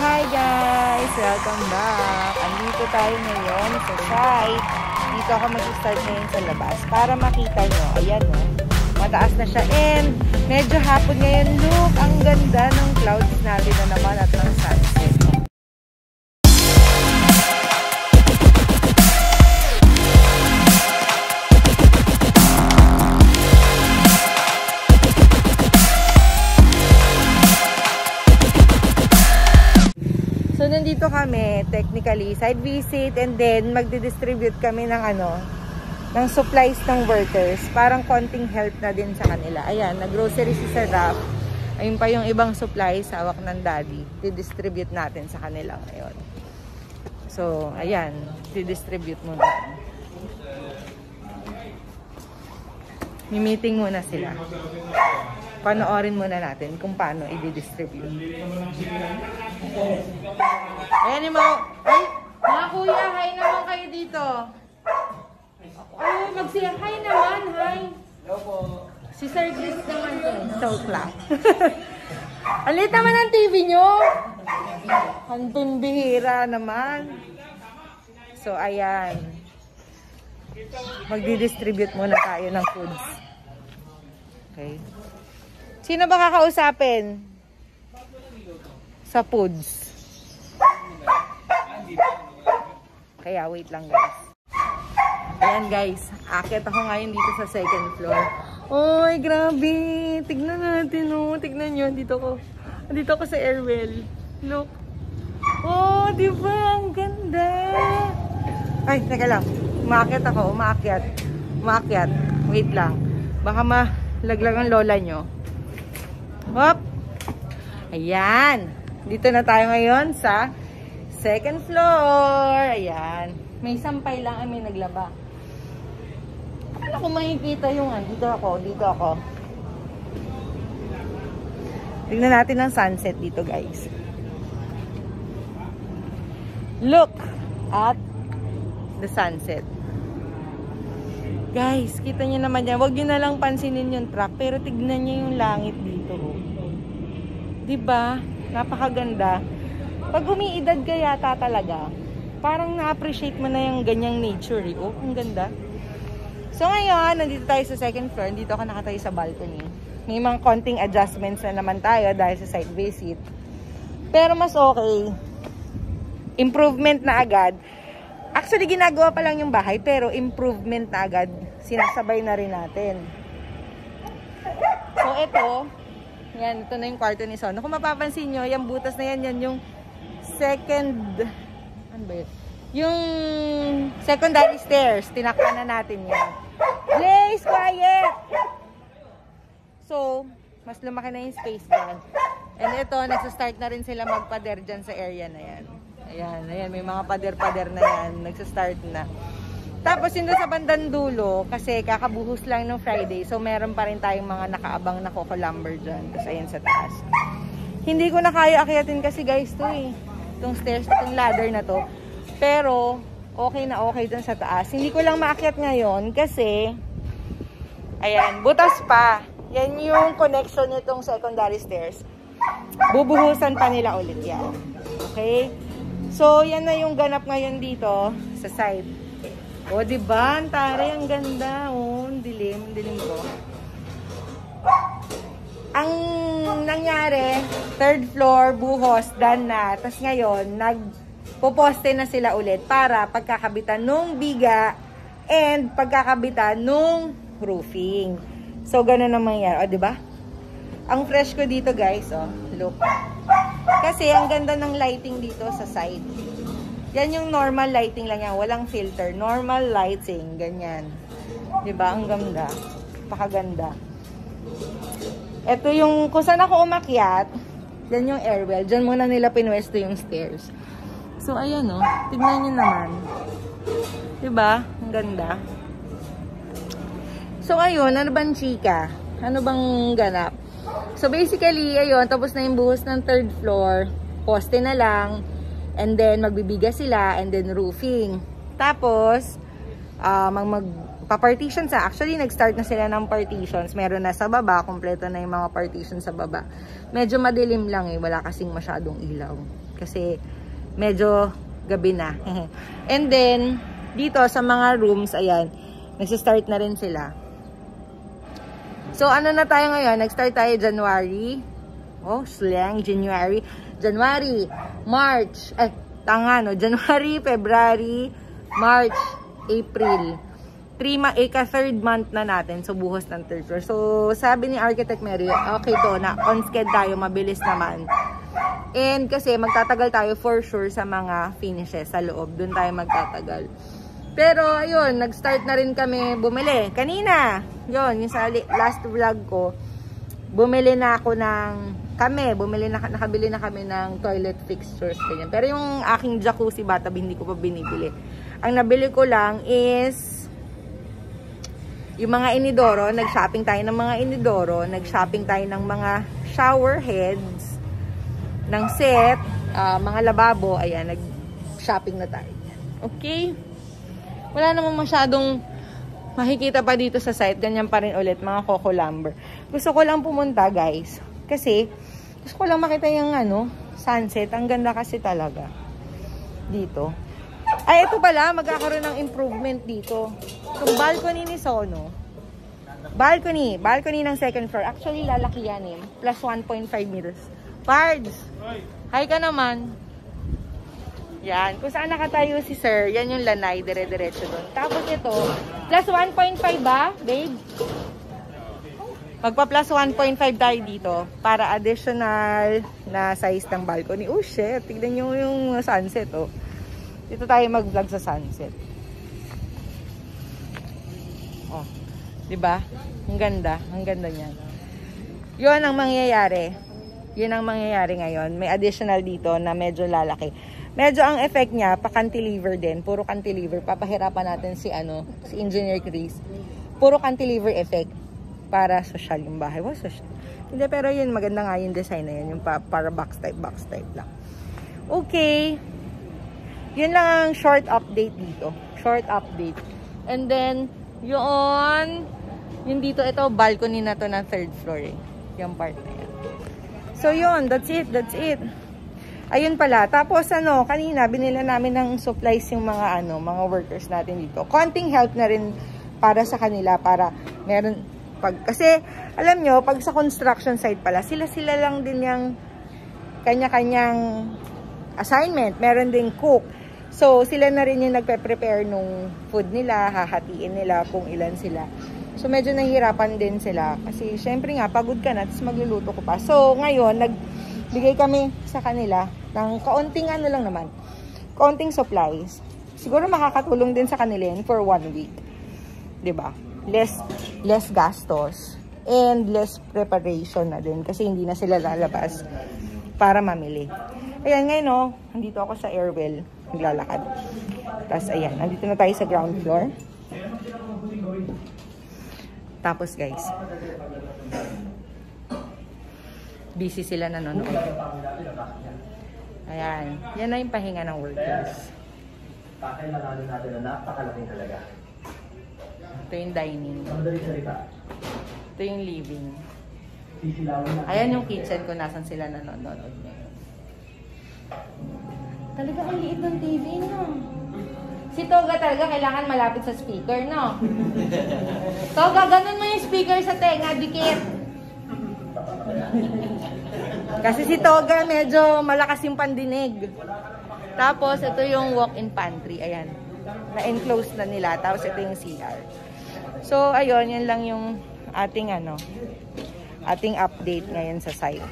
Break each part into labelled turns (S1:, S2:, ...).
S1: Hi guys! Welcome back! Andito tayo ngayon sa site. Dito ako mag-start ngayon sa labas para makita nyo. Ayan o. Oh, mataas na siya. And medyo hapon ngayon. Look! Ang ganda ng clouds natin na naman at ng sunset. Technically, side visit and then magdi-distribute kami ng ano, ng supplies ng workers. Parang konting help na din sa kanila. Ayan, nag-grocery si Sir Raf. Ayun pa yung ibang supplies, hawak ng daddy. Di-distribute natin sa kanila ngayon. So, ayan, di-distribute muna. May-meeting muna sila panoorin muna natin kung paano i-distribute. Ayan yung mga, ay, mga kuya, hi naman kayo dito. Ay, mag-say hi naman, hi. Hello po. Si Sir Chris naman to. So, clap. Alit naman ang TV nyo. Hantun bihira naman. So, ayan. Magdi-distribute muna tayo ng foods. Okay. Sino ba kakausapin? Sa foods. Kaya wait lang guys. Ayan guys, akit ako ngayon dito sa second floor. Oy, grabe. Tignan natin oh. Tignan nyo, dito ko. Dito ko sa airwell. Look. Oh, di ba? Ang ganda. Ay, teka lang. Umakyat ako, umakyat. Umakyat. Wait lang. Baka malaglag ang lola nyo. Hop! Ayan. Dito na tayo ngayon sa second floor. Ayan. May sampay lang kami naglaba. Paano ko makikita yung ano? Dito ako, dito ako. Tingnan natin ang sunset dito guys. Look at the sunset. Guys, kita niyo naman yan. Huwag niyo na lang pansinin yung truck. Pero tignan niyo yung langit dito. 'Di ba? Napakaganda. Pag umiidad ka yata talaga, parang na-appreciate mo na yung ganyang nature. Eh. Oh, ang ganda. So ngayon, nandito tayo sa second floor. Dito ako nakatayo sa balcony. May mga konting adjustments na naman tayo dahil sa site visit. Pero mas okay. Improvement na agad. Actually, ginagawa pa lang yung bahay, pero improvement na agad. Sinasabay na rin natin. So, ito, yan, ito na yung kwarto ni Son. Kung mapapansin nyo, yung butas na yan, yan yung second, ano ba yun? Yung secondary stairs, tinakpan na natin yan. Blaze, quiet! So, mas lumaki na yung space dyan. And ito, nagsa-start na rin sila magpader dyan sa area na yan. Ayan, ayan, may mga pader-pader na yan. Nagsa-start na. Tapos yun sa bandang dulo, kasi kakabuhos lang ng Friday, so meron pa rin tayong mga nakaabang na coco lumber dyan. Tapos ayan sa taas. Hindi ko na kaya akyatin kasi guys to eh. Itong stairs, itong ladder na to. Pero, okay na okay dun sa taas. Hindi ko lang maakyat ngayon kasi, ayan, butas pa. Yan yung connection nitong secondary stairs. Bubuhusan pa nila ulit yan. Okay? So, yan na yung ganap ngayon dito sa side. O, di ba? Ang tare, ang ganda. O, dilim, dilim ko. Ang nangyari, third floor, buhos, done na. Tapos ngayon, nagpoposte na sila ulit para pagkakabitan nung biga and pagkakabitan nung roofing. So, ganun ang mangyari. O, di ba? Ang fresh ko dito, guys. O, look. Kasi, ang ganda ng lighting dito sa side. Yan yung normal lighting lang yan. Walang filter. Normal lighting. Ganyan. ba diba? Ang ganda. Pakaganda. Ito yung, kung saan ako umakyat, yan yung airwell. Diyan muna nila pinwesto yung stairs. So, ayan o. Oh. Tignan nyo naman. ba diba? Ang ganda. So, ayun. Ano bang chika? Ano bang ganap? So, basically, ayun. Tapos na yung buhos ng third floor. Poste na lang And then, magbibiga sila and then roofing. Tapos, uh, mag magpa-partition sa. Actually, nag-start na sila ng partitions. Meron na sa baba. Kompleto na yung mga partitions sa baba. Medyo madilim lang eh. Wala kasing masyadong ilaw. kasi medyo gabi na. And then, dito sa mga rooms, ayan, nagsistart na rin sila. So, ano na tayo ngayon? Nag-start tayo January. Oh, slang, January. January, March, eh, tanga no, January, February, March, April. Three ma third month na natin, so buhos ng third floor. So, sabi ni Architect Mary, okay to, na on schedule tayo, mabilis naman. And kasi magtatagal tayo for sure sa mga finishes sa loob. Doon tayo magtatagal. Pero ayun, nag-start na rin kami bumili. Kanina, yun, yung sa last vlog ko, bumili na ako ng kami, bumili na nakabili na kami ng toilet fixtures ganyan. Pero yung aking jacuzzi bathtub hindi ko pa binibili. Ang nabili ko lang is yung mga inidoro, nag-shopping tayo ng mga inidoro, nag-shopping tayo ng mga shower heads, ng set, ah, mga lababo, ayan, nag-shopping na tayo. Okay? Wala namang masyadong makikita pa dito sa site, ganyan pa rin ulit, mga Coco Lumber. Gusto ko lang pumunta, guys, kasi gusto ko lang makita yung ano, sunset. Ang ganda kasi talaga dito. Ay, ito pala, magkakaroon ng improvement dito. Itong balcony ni Sono. Balcony. Balcony ng second floor. Actually, lalaki yan eh. Plus 1.5 meters. Pards! Hi ka naman. Yan. Kung saan nakatayo si sir, yan yung lanay, dire-diretso doon. Tapos ito, plus 1.5 ba, babe? Magpa plus 1.5 tayo dito para additional na size ng balcony. Oh shit, tignan nyo yung sunset oh. Dito tayo mag-vlog sa sunset. Oh, 'di ba? Ang ganda, ang ganda niyan. 'Yon ang mangyayari. 'Yun ang mangyayari ngayon. May additional dito na medyo lalaki. Medyo ang effect niya, pa cantilever din. Puro cantilever. Papahirapan natin si ano, si Engineer Chris. Puro cantilever effect para social yung bahay. Wow, social. Hindi, pero yun, maganda nga yung design na yun. Yung pa, para box type, box type lang. Okay. Yun lang ang short update dito. Short update. And then, yun, yung dito, ito, balcony na to ng third floor eh. Yung part na yan. So, yun, that's it, that's it. Ayun pala. Tapos ano, kanina binila namin ng supplies yung mga ano, mga workers natin dito. Konting help na rin para sa kanila para meron pag kasi alam nyo, pag sa construction site pala, sila-sila lang din yung kanya-kanyang assignment. Meron ding cook. So, sila na rin yung nagpe-prepare nung food nila, hahatiin nila kung ilan sila. So, medyo nahihirapan din sila. Kasi, syempre nga, pagod ka na, tapos magluluto ko pa. So, ngayon, nagbigay kami sa kanila ng kaunting ano lang naman, kaunting supplies. Siguro makakatulong din sa kanila for one week. ba? Less, less gastos and less preparation na din kasi hindi na sila lalabas para mamili. Ayan, ngayon no, nandito ako sa airwell, naglalakad. Tapos ayan, nandito na tayo sa ground floor. Tapos guys, busy sila nanonood. Ayan, yan na yung pahinga ng workers.
S2: Kakailanganin natin na napakalaking talaga.
S1: Ito yung dining.
S2: Salita.
S1: Ito yung living. Ayan yung kitchen kung nasan sila nanonood ngayon. Talaga ang liit ng TV, no? Si Toga talaga kailangan malapit sa speaker, no? Toga, ganun mo yung speaker sa tenga, dikit. Kasi si Toga medyo malakas yung pandinig. Tapos, ito yung walk-in pantry. Ayan. Na-enclose na nila. Tapos, ito yung CR. So, ayun. Yan lang yung ating ano, ating update ngayon sa site.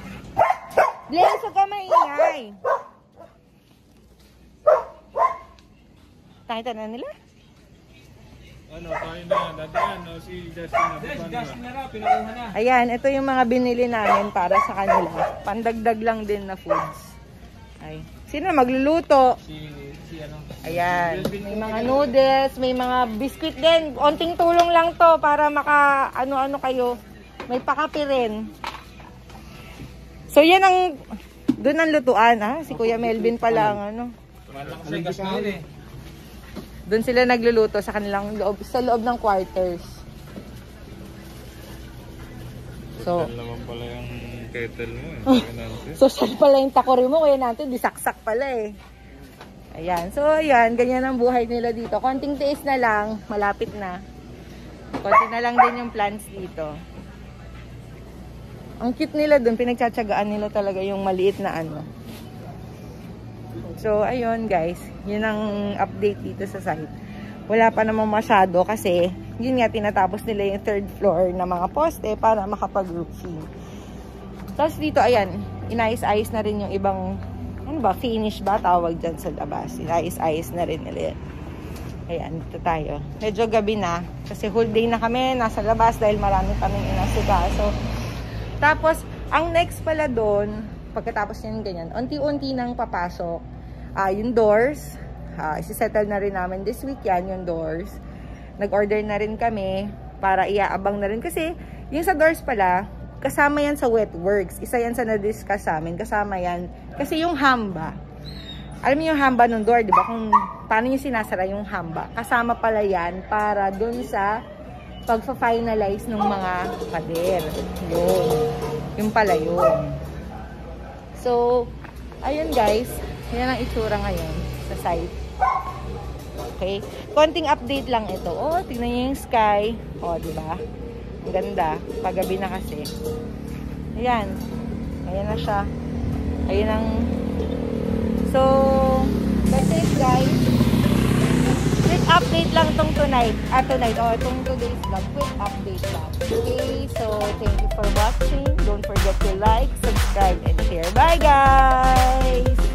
S1: Blaze, huwag ka maingay. Nakita na nila?
S3: Ano, tayo na yan, no, si Justin na. Yes, Justin na pinakuha na.
S1: Ayan, ito yung mga binili namin para sa kanila. Pandagdag lang din na foods. Ay. Sino magluluto?
S3: Si.
S1: Ayan. May mga noodles, may mga biscuit din. Onting tulong lang to para maka ano-ano kayo. May pakape rin. So yan ang doon ang lutuan ha. Si Kuya Melvin pa lang ano.
S3: Malakas ang gas ngayon eh.
S1: Doon sila nagluluto sa kanilang loob sa loob ng quarters. So,
S3: Yan naman pala yung kettle mo eh.
S1: Social pala yung takori mo, kaya natin disaksak pala eh. Ayan. So, ayan. Ganyan ang buhay nila dito. Konting tiis na lang. Malapit na. Konti na lang din yung plants dito. Ang cute nila dun. Pinagtsatsagaan nila talaga yung maliit na ano. So, ayun guys. Yun ang update dito sa site. Wala pa namang masyado kasi yun nga tinatapos nila yung third floor na mga poste para makapag-roofing. Tapos dito, ayan, inayos-ayos na rin yung ibang, ano ba, finish ba tawag dyan sa labas. Inayos-ayos na rin nila yan. Ayan, dito tayo. Medyo gabi na, kasi whole day na kami nasa labas dahil marami kaming inasikaso. Tapos, ang next pala doon, pagkatapos yan ganyan, unti-unti nang papasok, ah yung doors, uh, isisettle na rin namin this week yan, yung doors. Nag-order na rin kami para iaabang na rin. Kasi, yung sa doors pala, kasama yan sa wet works. Isa yan sa na-discuss sa amin. Kasama yan. Kasi yung hamba, alam niyo yung hamba ng door, di ba? Kung paano yung sinasara yung hamba. Kasama pala yan para dun sa pagpa-finalize ng mga pader. Yun. Yung pala yun. So, ayun guys. Yan ang itsura ngayon sa site. Okay? Konting update lang ito. Oh, tingnan niyo yung sky. Oh, di ba? Ang ganda. Paggabi na kasi. Ayan. Ayan na siya. Ayan ang... So, that's it guys. Quick update lang tong tonight. Ah, tonight. Oh, itong today's vlog. Quick update lang. Okay, so thank you for watching. Don't forget to like, subscribe, and share. Bye guys!